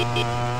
Thank you.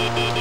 Beep.